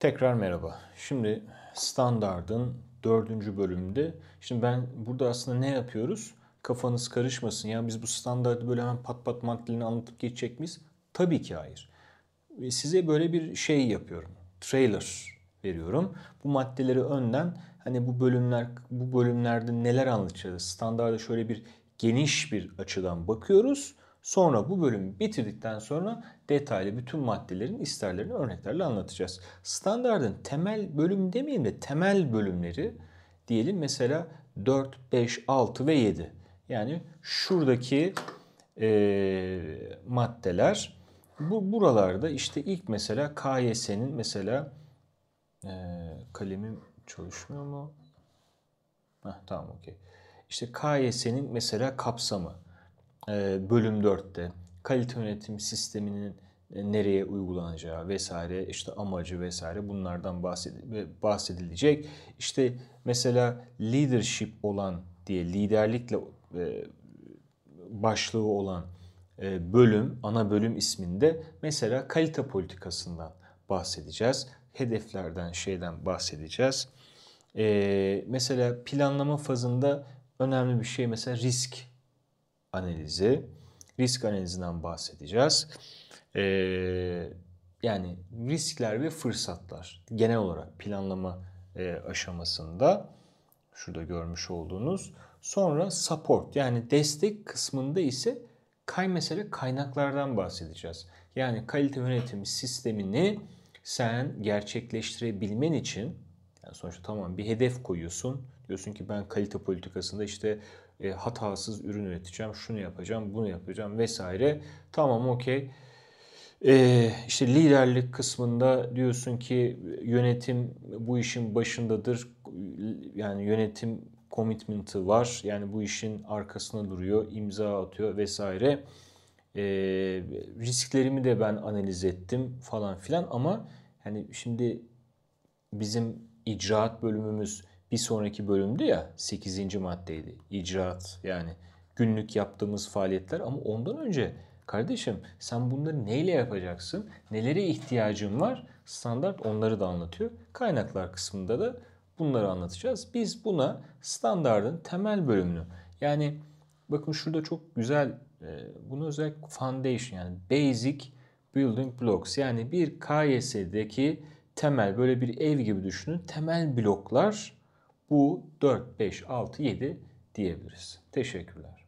Tekrar merhaba. Şimdi standardın dördüncü bölümünde. Şimdi ben burada aslında ne yapıyoruz? Kafanız karışmasın. Ya biz bu standardı böyle hemen pat pat maddelerini anlatıp geçecek miyiz? Tabii ki hayır. Size böyle bir şey yapıyorum. Trailer veriyorum. Bu maddeleri önden hani bu bölümler bu bölümlerde neler anlatacağız? Standarda şöyle bir geniş bir açıdan bakıyoruz. Sonra bu bölümü bitirdikten sonra detaylı bütün maddelerin isterlerini örneklerle anlatacağız. Standardın temel bölüm demeyelim de temel bölümleri diyelim mesela 4, 5, 6 ve 7. Yani şuradaki e, maddeler bu buralarda işte ilk mesela KYS'nin mesela e, kalemim çalışmıyor mu? Heh, tamam okey. İşte KYS'nin mesela kapsamı bölüm 4'te kalite yönetim sisteminin e, nereye uygulanacağı vesaire işte amacı vesaire bunlardan bahsedilecek. İşte mesela leadership olan diye liderlikle e, başlığı olan bölüm, ana bölüm isminde mesela kalite politikasından bahsedeceğiz. Hedeflerden, şeyden bahsedeceğiz. mesela planlama fazında önemli bir şey mesela risk analizi, risk analizinden bahsedeceğiz. Ee, yani riskler ve fırsatlar genel olarak planlama e, aşamasında şurada görmüş olduğunuz. Sonra support yani destek kısmında ise kay mesele kaynaklardan bahsedeceğiz. Yani kalite yönetimi sistemini sen gerçekleştirebilmen için yani sonuçta tamam bir hedef koyuyorsun. Diyorsun ki ben kalite politikasında işte e, hatasız ürün üreteceğim, şunu yapacağım, bunu yapacağım vesaire. Tamam okey. E, işte liderlik kısmında diyorsun ki yönetim bu işin başındadır. Yani yönetim commitment'ı var. Yani bu işin arkasına duruyor, imza atıyor vesaire. E, risklerimi de ben analiz ettim falan filan ama hani şimdi bizim icraat bölümümüz bir sonraki bölümdü ya 8. maddeydi. İcraat yani günlük yaptığımız faaliyetler ama ondan önce kardeşim sen bunları neyle yapacaksın? Nelere ihtiyacın var? Standart onları da anlatıyor. Kaynaklar kısmında da bunları anlatacağız. Biz buna standardın temel bölümünü yani bakın şurada çok güzel e, bunu özellikle foundation yani basic building blocks yani bir KYS'deki temel böyle bir ev gibi düşünün. Temel bloklar bu 4, 5, 6, 7 diyebiliriz. Teşekkürler.